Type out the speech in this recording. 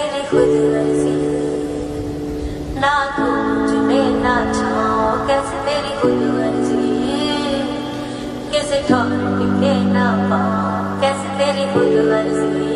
तेरे खुद ऐसी ना तू मुझे ना छाओ कैसे तेरी खुद ऐसी किसे ठोक के ना पाओ कैसे तेरी खुद ऐसी